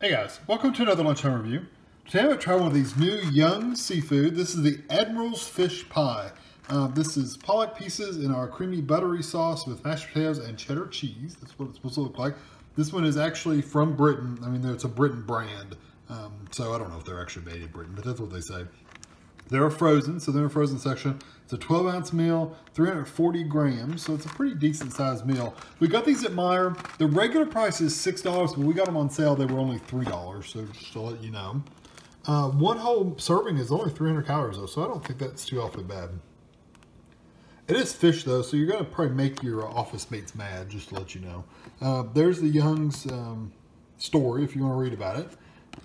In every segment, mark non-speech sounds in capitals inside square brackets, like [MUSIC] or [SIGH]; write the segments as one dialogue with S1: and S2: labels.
S1: Hey guys, welcome to another lunchtime review. Today I'm going to try one of these new young seafood. This is the Admiral's Fish Pie. Uh, this is pollock pieces in our creamy buttery sauce with mashed potatoes and cheddar cheese. That's what it's supposed to look like. This one is actually from Britain. I mean, it's a Britain brand. Um, so I don't know if they're actually made in Britain, but that's what they say. They're frozen, so they're in a frozen section. It's a 12 ounce meal, 340 grams, so it's a pretty decent sized meal. We got these at Meijer. The regular price is $6, but we got them on sale. They were only $3, so just to let you know. Uh, one whole serving is only 300 calories though, so I don't think that's too awfully bad. It is fish though, so you're gonna probably make your office mates mad, just to let you know. Uh, there's the Young's um, story if you wanna read about it.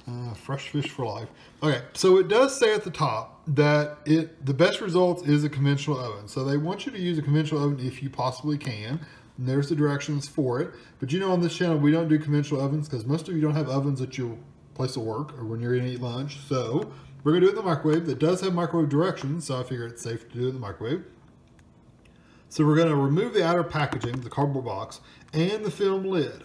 S1: Uh, fresh fish for life. Okay, so it does say at the top that it the best results is a conventional oven. So they want you to use a conventional oven if you possibly can. And there's the directions for it. But you know on this channel we don't do conventional ovens because most of you don't have ovens at your place of work or when you're gonna eat lunch. So we're gonna do it in the microwave. That does have microwave directions, so I figure it's safe to do it in the microwave. So we're gonna remove the outer packaging, the cardboard box, and the film lid.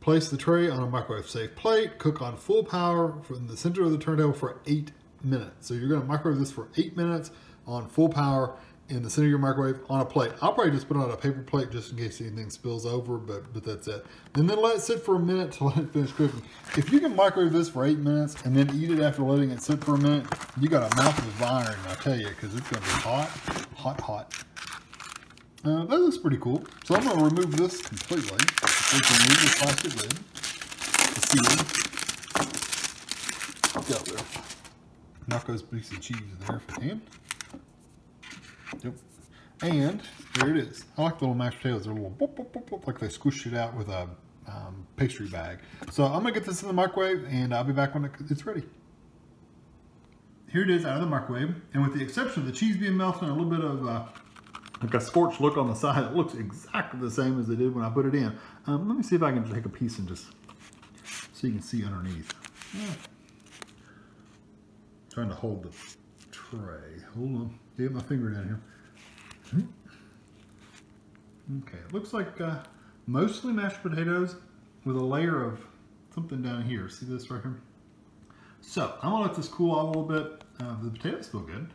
S1: Place the tray on a microwave safe plate, cook on full power from the center of the turntable for eight minutes. So you're gonna microwave this for eight minutes on full power in the center of your microwave on a plate. I'll probably just put it on a paper plate just in case anything spills over, but, but that's it. And then let it sit for a minute to [LAUGHS] let it finish cooking. If you can microwave this for eight minutes and then eat it after letting it sit for a minute, you got a mouth of iron, I tell you, because it's gonna be hot, hot, hot. Uh, that looks pretty cool. So I'm gonna remove this completely. We can remove the plastic lid. The sealing. Get out there. Knock those pieces of cheese in there. Yep. And there it is. I like the little mashed potatoes. They're a little boop, boop, boop, boop, like they squished it out with a um, pastry bag. So I'm gonna get this in the microwave and I'll be back when it's ready. Here it is out of the microwave. And with the exception of the cheese being melted and a little bit of uh, like a scorched look on the side. It looks exactly the same as it did when I put it in. Um, let me see if I can take a piece and just so you can see underneath. Yeah. Trying to hold the tray. Hold on. Get my finger down here. Okay, it looks like uh, mostly mashed potatoes with a layer of something down here. See this right here? So I'm gonna let this cool off a little bit. Uh, the potatoes feel good.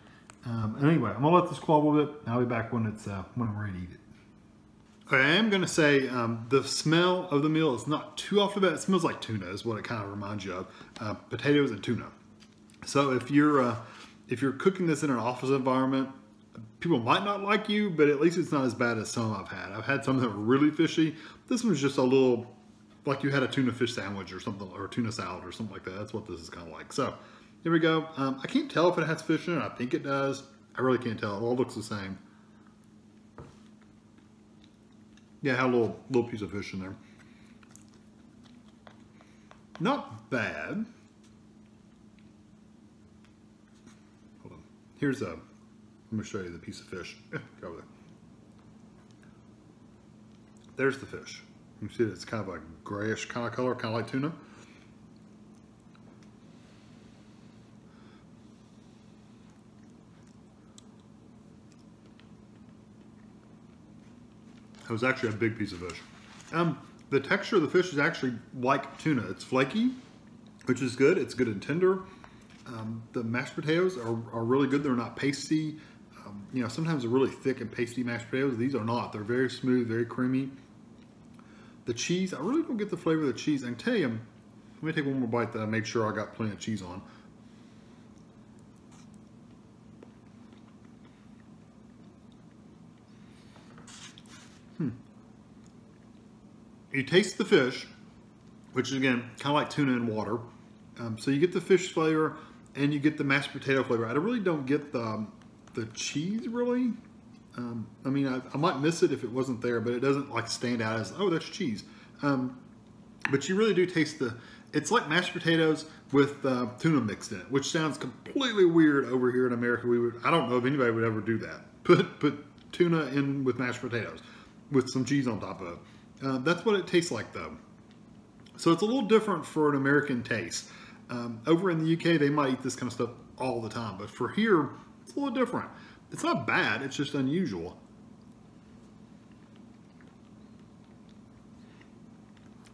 S1: Um, anyway, I'm gonna let this a little bit. I'll be back when it's uh, when I'm ready to eat it. I am gonna say um, the smell of the meal is not too off the bat. It smells like tuna is what it kind of reminds you of. Uh, potatoes and tuna. So if you're uh, if you're cooking this in an office environment, people might not like you, but at least it's not as bad as some I've had. I've had some that were really fishy. This one's just a little like you had a tuna fish sandwich or something, or tuna salad or something like that. That's what this is kind of like. So here we go. Um, I can't tell if it has fish in it. I think it does. I really can't tell. It all looks the same. Yeah, had a little, little piece of fish in there. Not bad. Hold on. Here's a, let me show you the piece of fish. Go over there. There's the fish. You see it's kind of a grayish kind of color, kind of like tuna. It was actually a big piece of fish. Um, the texture of the fish is actually like tuna. It's flaky, which is good. It's good and tender. Um, the mashed potatoes are, are really good. They're not pasty. Um, you know, sometimes they're really thick and pasty mashed potatoes. These are not. They're very smooth, very creamy. The cheese, I really don't get the flavor of the cheese. I can tell you, let me take one more bite that I made sure I got plenty of cheese on. Hmm. You taste the fish, which is again kind of like tuna and water. Um, so you get the fish flavor and you get the mashed potato flavor. I really don't get the um, the cheese really. Um, I mean, I, I, might miss it if it wasn't there, but it doesn't like stand out as oh that's cheese. Um, but you really do taste the. It's like mashed potatoes with uh, tuna mixed in it, which sounds completely weird over here in America. We would I don't know if anybody would ever do that. Put put tuna in with mashed potatoes with some cheese on top of it. Uh, that's what it tastes like though. So it's a little different for an American taste. Um, over in the UK, they might eat this kind of stuff all the time, but for here, it's a little different. It's not bad, it's just unusual.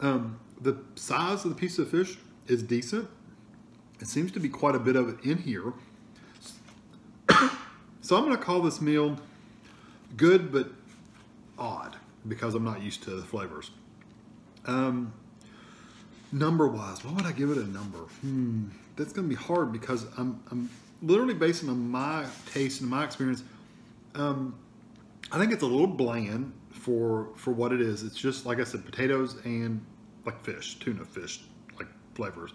S1: Um, the size of the piece of fish is decent. It seems to be quite a bit of it in here. [COUGHS] so I'm going to call this meal good but odd because I'm not used to the flavors. Um, number wise, why would I give it a number? Hmm, that's going to be hard because I'm, I'm literally basing on my taste and my experience. Um, I think it's a little bland for for what it is. It's just like I said, potatoes and like fish, tuna fish, like flavors.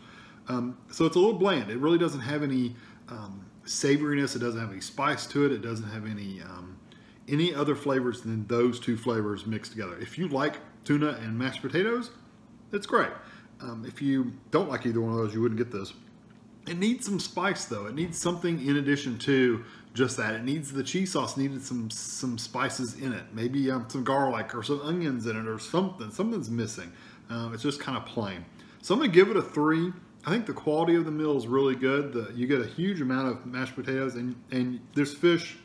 S1: Um, so it's a little bland. It really doesn't have any um, savoriness. It doesn't have any spice to it. It doesn't have any um, any other flavors than those two flavors mixed together. If you like tuna and mashed potatoes, it's great. Um, if you don't like either one of those, you wouldn't get this. It needs some spice though. It needs something in addition to just that. It needs the cheese sauce needed some some spices in it. Maybe um, some garlic or some onions in it or something. Something's missing. Um, it's just kind of plain. So I'm gonna give it a three. I think the quality of the meal is really good. The, you get a huge amount of mashed potatoes and, and there's fish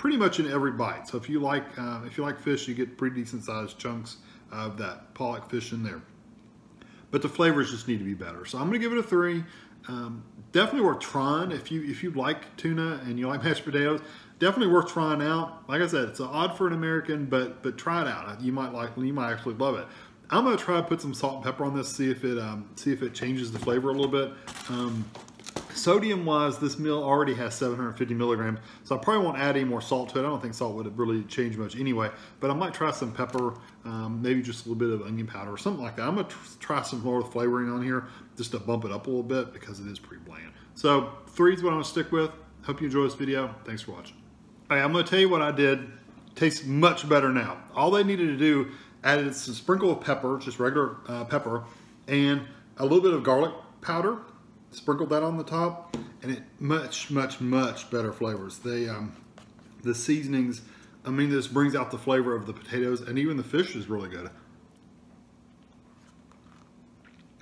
S1: pretty much in every bite. So if you like uh, if you like fish, you get pretty decent sized chunks of that pollock fish in there. But the flavors just need to be better. So I'm gonna give it a three. Um, definitely worth trying if you if you like tuna and you like [LAUGHS] mashed potatoes. Definitely worth trying out. Like I said, it's odd for an American, but but try it out. You might like you might actually love it. I'm gonna try to put some salt and pepper on this, see if it um, see if it changes the flavor a little bit. Um, sodium wise, this meal already has 750 milligrams, so I probably won't add any more salt to it. I don't think salt would really change much anyway, but I might try some pepper, um, maybe just a little bit of onion powder or something like that. I'm gonna try some more flavoring on here just to bump it up a little bit because it is pretty bland. So three is what I'm gonna stick with. Hope you enjoy this video. Thanks for watching. All right, I'm gonna tell you what I did. Tastes much better now. All they needed to do, added a sprinkle of pepper, just regular uh, pepper, and a little bit of garlic powder, sprinkled that on the top, and it much, much, much better flavors. They, um, the seasonings, I mean, this brings out the flavor of the potatoes, and even the fish is really good.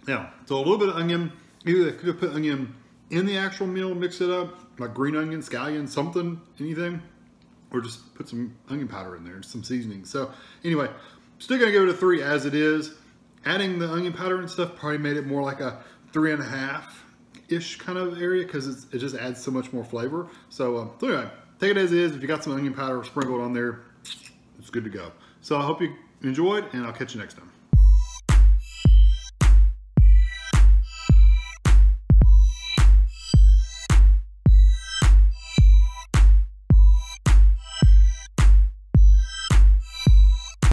S1: Yeah, so a little bit of onion. Either they could put onion in the actual meal, mix it up, like green onion, scallion, something, anything, or just put some onion powder in there, some seasoning. So anyway, still gonna give it a three as it is. Adding the onion powder and stuff probably made it more like a three and a half ish kind of area because it just adds so much more flavor. So, um, so anyway, take it as is. If you got some onion powder sprinkled on there, it's good to go. So I hope you enjoyed and I'll catch you next time.